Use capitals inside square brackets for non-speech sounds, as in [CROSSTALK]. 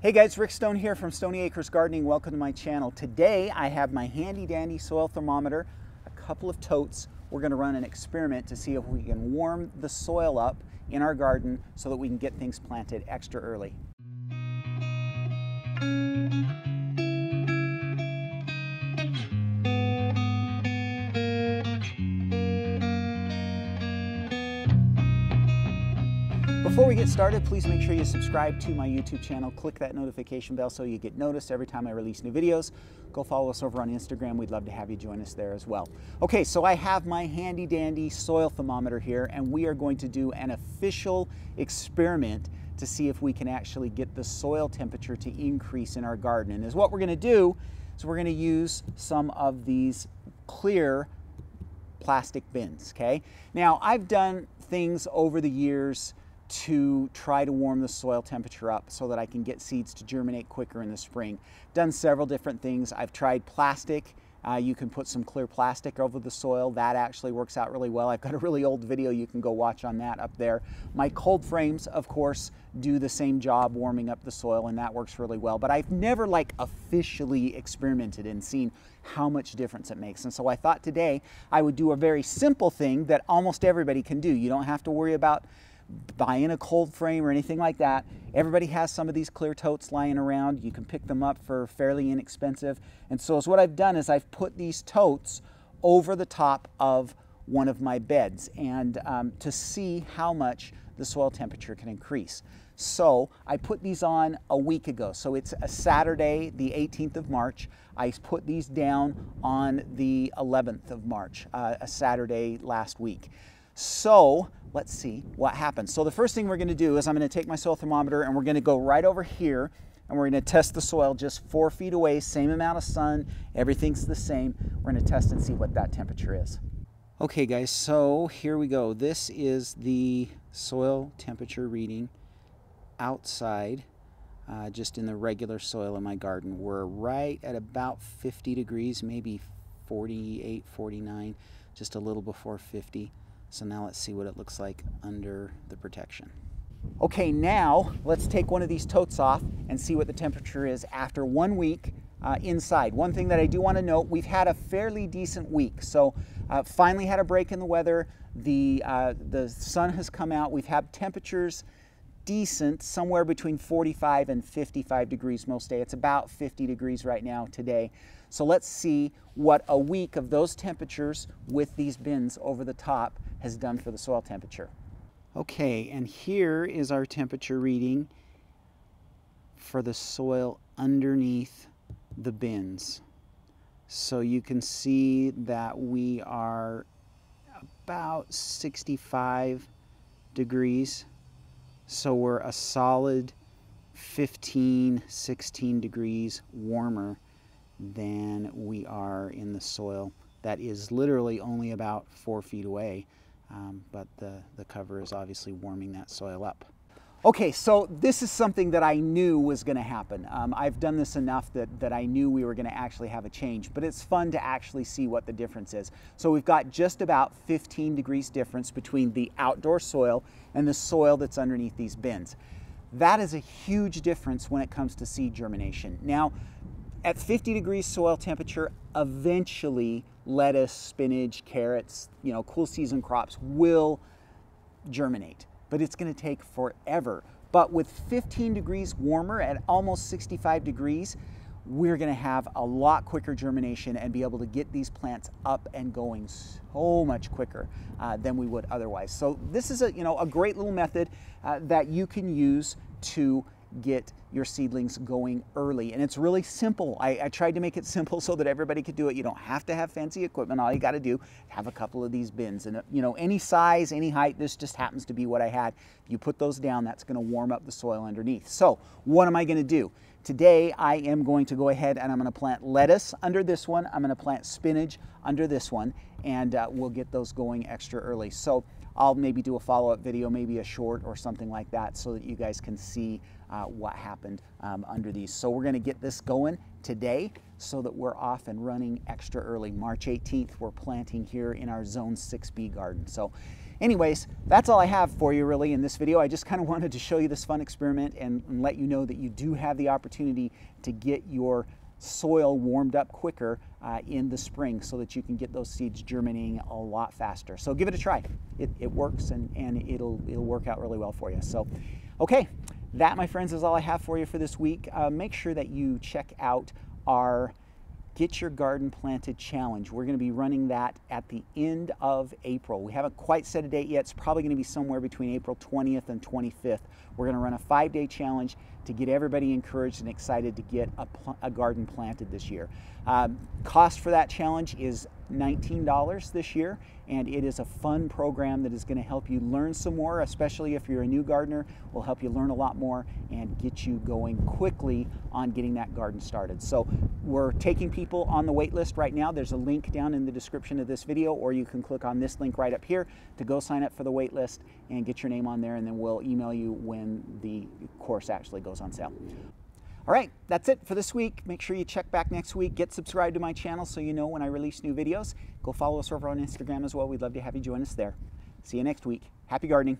Hey guys, Rick Stone here from Stoney Acres Gardening. Welcome to my channel. Today I have my handy dandy soil thermometer, a couple of totes. We're going to run an experiment to see if we can warm the soil up in our garden so that we can get things planted extra early. Before we get started, please make sure you subscribe to my YouTube channel. Click that notification bell so you get noticed every time I release new videos. Go follow us over on Instagram. We'd love to have you join us there as well. Okay, so I have my handy dandy soil thermometer here and we are going to do an official experiment to see if we can actually get the soil temperature to increase in our garden. And is what we're gonna do is we're gonna use some of these clear plastic bins, okay? Now, I've done things over the years to try to warm the soil temperature up so that I can get seeds to germinate quicker in the spring. Done several different things. I've tried plastic. Uh, you can put some clear plastic over the soil. That actually works out really well. I've got a really old video you can go watch on that up there. My cold frames, of course, do the same job warming up the soil and that works really well. But I've never like officially experimented and seen how much difference it makes. And so I thought today I would do a very simple thing that almost everybody can do. You don't have to worry about buying a cold frame or anything like that. Everybody has some of these clear totes lying around. You can pick them up for fairly inexpensive. And so what I've done is I've put these totes over the top of one of my beds and um, to see how much the soil temperature can increase. So I put these on a week ago. So it's a Saturday, the 18th of March. I put these down on the 11th of March, uh, a Saturday last week. So let's see what happens. So the first thing we're going to do is I'm going to take my soil thermometer and we're going to go right over here and we're going to test the soil just four feet away, same amount of sun, everything's the same. We're going to test and see what that temperature is. Okay guys, so here we go. This is the soil temperature reading outside, uh, just in the regular soil in my garden. We're right at about 50 degrees, maybe 48, 49, just a little before 50. So now let's see what it looks like under the protection. Okay, now let's take one of these totes off and see what the temperature is after one week uh, inside. One thing that I do want to note, we've had a fairly decent week. So uh, finally had a break in the weather. The, uh, the sun has come out. We've had temperatures decent, somewhere between 45 and 55 degrees most day. It's about 50 degrees right now today. So let's see what a week of those temperatures with these bins over the top has done for the soil temperature. Okay, and here is our temperature reading for the soil underneath the bins. So you can see that we are about 65 degrees. So we're a solid 15, 16 degrees warmer than we are in the soil that is literally only about four feet away um, but the, the cover is obviously warming that soil up. Okay, so this is something that I knew was going to happen. Um, I've done this enough that, that I knew we were going to actually have a change, but it's fun to actually see what the difference is. So we've got just about 15 degrees difference between the outdoor soil and the soil that's underneath these bins. That is a huge difference when it comes to seed germination. Now, at 50 degrees soil temperature, eventually lettuce, spinach, carrots, you know, cool season crops will germinate, but it's going to take forever. But with 15 degrees warmer at almost 65 degrees, we're going to have a lot quicker germination and be able to get these plants up and going so much quicker uh, than we would otherwise. So this is a you know a great little method uh, that you can use to get your seedlings going early. And it's really simple. I, I, tried to make it [LAUGHS] simple so that everybody could do it. You don't have to have fancy equipment. All you got to do, have a couple of these bins. And, uh, you know, any size, any height, this just happens to be what I had. You put those down, that's going to warm up the soil underneath. So what am I going to do? Today, I am going to go ahead and I'm going to plant lettuce under this one. I'm going to plant spinach under this one, and uh, we'll get those going extra early. So I'll maybe do a follow-up video, maybe a short or something like that so that you guys can see uh, what happened um, under these. So we're gonna get this going today so that we're off and running extra early. March 18th, we're planting here in our Zone 6B garden. So anyways, that's all I have for you really in this video. I just kind of wanted to show you this fun experiment and, and let you know that you do have the opportunity to get your soil warmed up quicker uh, in the spring so that you can get those seeds germinating a lot faster. So give it a try. It, it works and, and it'll, it'll work out really well for you. So, okay, that, my friends, is all I have for you for this week. Uh, make sure that you check out our Get Your Garden Planted Challenge. We're going to be running that at the end of April. We haven't quite set a date yet. It's probably going to be somewhere between April 20th and 25th. We're going to run a five day challenge to get everybody encouraged and excited to get a, a garden planted this year. Um, cost for that challenge is $19 this year, and it is a fun program that is going to help you learn some more, especially if you're a new gardener. will help you learn a lot more and get you going quickly on getting that garden started. So we're taking people on the wait list right now. There's a link down in the description of this video, or you can click on this link right up here to go sign up for the wait list and get your name on there, and then we'll email you when the course actually goes on sale. All right, that's it for this week. Make sure you check back next week. Get subscribed to my channel so you know when I release new videos. Go follow us over on Instagram as well. We'd love to have you join us there. See you next week. Happy gardening.